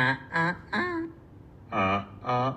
Ah ah ah ah ah.